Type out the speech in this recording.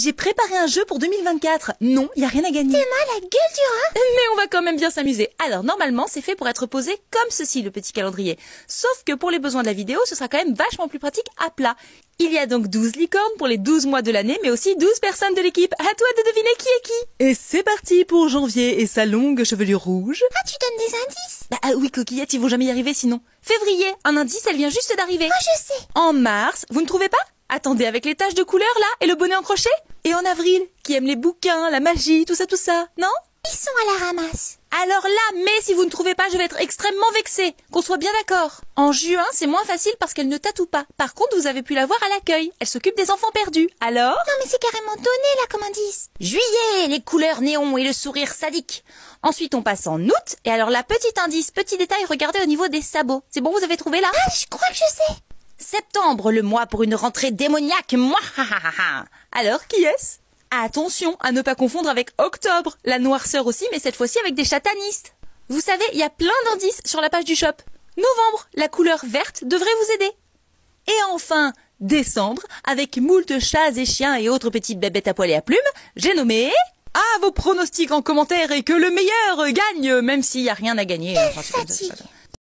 J'ai préparé un jeu pour 2024. Non, y a rien à gagner. Demain, la gueule du rat. Mais on va quand même bien s'amuser. Alors normalement, c'est fait pour être posé comme ceci, le petit calendrier. Sauf que pour les besoins de la vidéo, ce sera quand même vachement plus pratique à plat. Il y a donc 12 licornes pour les 12 mois de l'année, mais aussi 12 personnes de l'équipe. À toi de deviner qui est qui. Et c'est parti pour janvier et sa longue chevelure rouge. Ah, tu donnes des indices? Bah ah oui, coquillette, ils vont jamais y arriver sinon. Février, un indice, elle vient juste d'arriver. Ah, je sais. En mars, vous ne trouvez pas? Attendez, avec les taches de couleur là et le bonnet en crochet? Et en avril, qui aime les bouquins, la magie, tout ça, tout ça, non? Ils sont à la ramasse. Alors là, mais si vous ne trouvez pas, je vais être extrêmement vexée. Qu'on soit bien d'accord. En juin, c'est moins facile parce qu'elle ne tatoue pas. Par contre, vous avez pu la voir à l'accueil. Elle s'occupe des enfants perdus. Alors? Non, mais c'est carrément donné, là, comme indice. Juillet, les couleurs néons et le sourire sadique. Ensuite, on passe en août. Et alors là, petit indice, petit détail, regardez au niveau des sabots. C'est bon, vous avez trouvé là? Ah, je crois que je sais. Septembre, le mois pour une rentrée démoniaque. Moi, ha, ha, ha, ha. Alors, qui est-ce? Attention à ne pas confondre avec octobre, la noirceur aussi, mais cette fois-ci avec des chatanistes. Vous savez, il y a plein d'indices sur la page du shop. Novembre, la couleur verte devrait vous aider. Et enfin, décembre, avec moult chats et chiens et autres petites bébêtes à poil et à plumes, j'ai nommé... Ah, vos pronostics en commentaire et que le meilleur gagne, même s'il n'y a rien à gagner. Enfin,